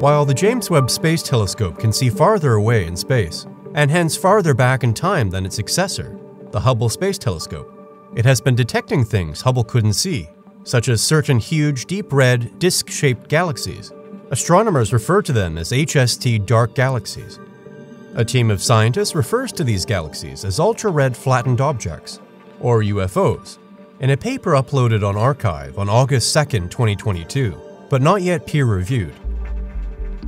While the James Webb Space Telescope can see farther away in space, and hence farther back in time than its successor, the Hubble Space Telescope, it has been detecting things Hubble couldn't see, such as certain huge, deep red, disc shaped galaxies. Astronomers refer to them as HST dark galaxies. A team of scientists refers to these galaxies as ultra red flattened objects, or UFOs, in a paper uploaded on arXiv on August 2, 2022, but not yet peer reviewed.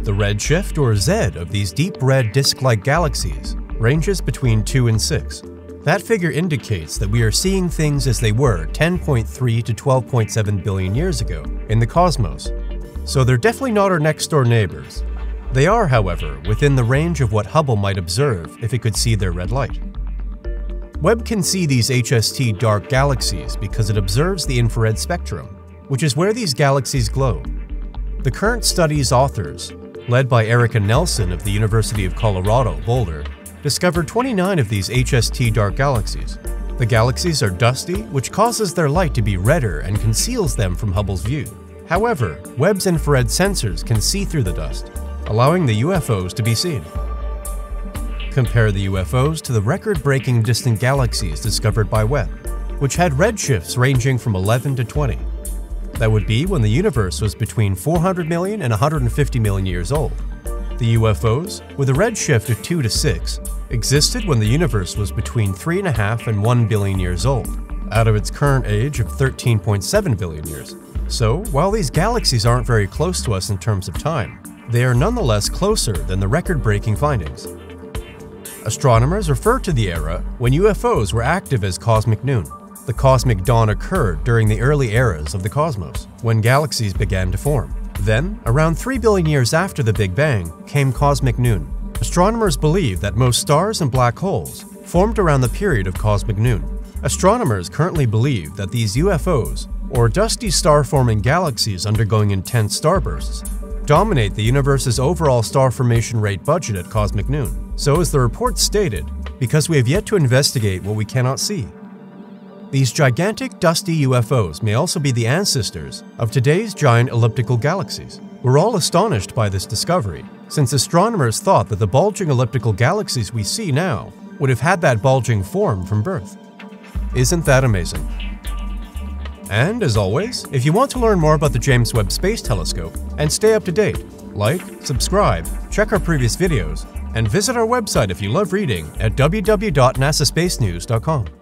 The redshift, or Z, of these deep red disk-like galaxies ranges between 2 and 6. That figure indicates that we are seeing things as they were 10.3 to 12.7 billion years ago in the cosmos. So they're definitely not our next-door neighbors. They are, however, within the range of what Hubble might observe if it could see their red light. Webb can see these HST dark galaxies because it observes the infrared spectrum, which is where these galaxies glow. The current study's authors led by Erica Nelson of the University of Colorado, Boulder, discovered 29 of these HST dark galaxies. The galaxies are dusty, which causes their light to be redder and conceals them from Hubble's view. However, Webb's infrared sensors can see through the dust, allowing the UFOs to be seen. Compare the UFOs to the record-breaking distant galaxies discovered by Webb, which had redshifts ranging from 11 to 20. That would be when the universe was between 400 million and 150 million years old. The UFOs, with a redshift of 2 to 6, existed when the universe was between 3.5 and 1 billion years old, out of its current age of 13.7 billion years. So, while these galaxies aren't very close to us in terms of time, they are nonetheless closer than the record-breaking findings. Astronomers refer to the era when UFOs were active as cosmic noon. The cosmic dawn occurred during the early eras of the cosmos, when galaxies began to form. Then, around 3 billion years after the Big Bang, came cosmic noon. Astronomers believe that most stars and black holes formed around the period of cosmic noon. Astronomers currently believe that these UFOs, or dusty star-forming galaxies undergoing intense starbursts, dominate the universe's overall star formation rate budget at cosmic noon. So as the report stated, because we have yet to investigate what we cannot see. These gigantic dusty UFOs may also be the ancestors of today's giant elliptical galaxies. We're all astonished by this discovery, since astronomers thought that the bulging elliptical galaxies we see now would have had that bulging form from birth. Isn't that amazing? And as always, if you want to learn more about the James Webb Space Telescope and stay up to date, like, subscribe, check our previous videos, and visit our website if you love reading at www.nasaspacenews.com.